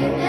Amen.